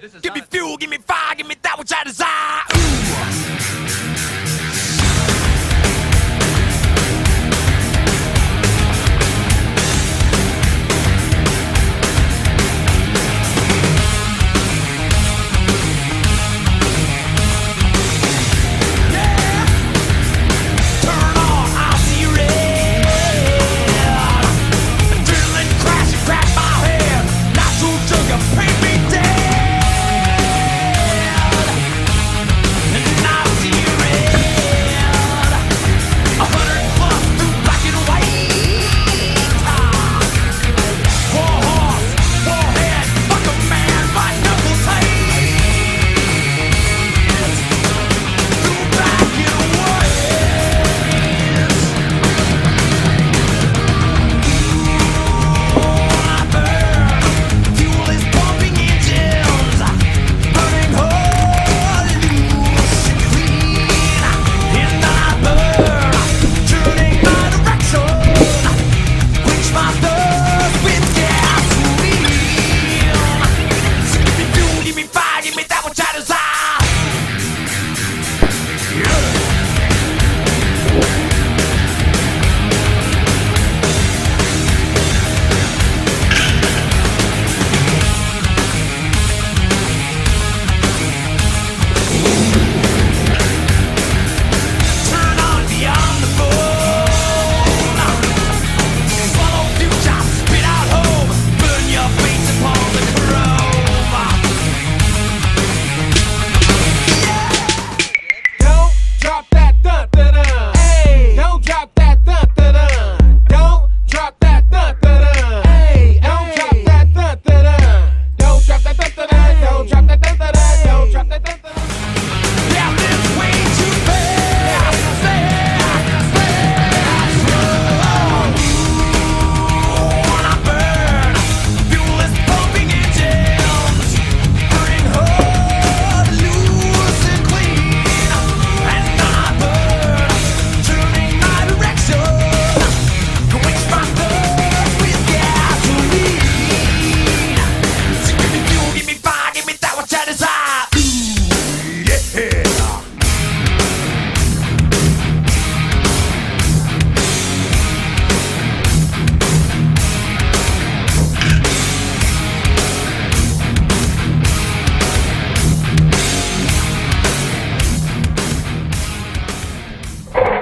Give me fuel, give me fire, give me that which I desire.